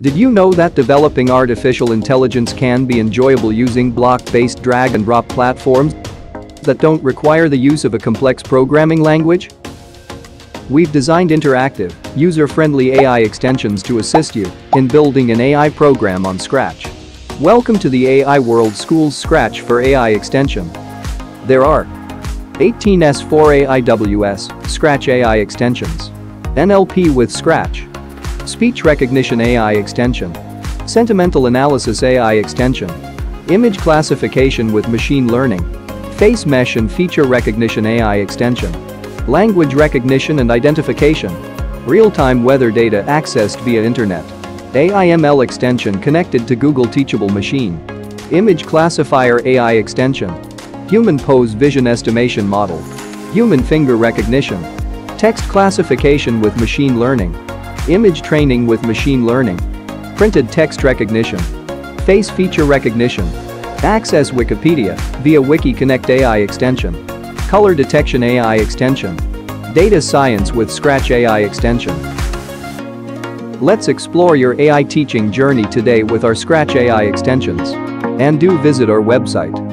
Did you know that developing artificial intelligence can be enjoyable using block-based drag-and-drop platforms that don't require the use of a complex programming language? We've designed interactive, user-friendly AI extensions to assist you in building an AI program on Scratch. Welcome to the AI World School's Scratch for AI extension. There are 18 S4 AIWS Scratch AI extensions, NLP with Scratch, Speech Recognition AI extension, Sentimental Analysis AI extension, Image Classification with Machine Learning, Face Mesh and Feature Recognition AI extension, Language Recognition and Identification, Real-time weather data accessed via internet, AIML extension connected to Google Teachable Machine, Image Classifier AI extension, Human Pose Vision Estimation Model, Human Finger Recognition, Text Classification with Machine Learning, Image Training with Machine Learning, Printed Text Recognition, Face Feature Recognition, Access Wikipedia via WikiConnect AI extension, Color Detection AI extension, Data Science with Scratch AI extension. Let's explore your AI teaching journey today with our Scratch AI extensions. And do visit our website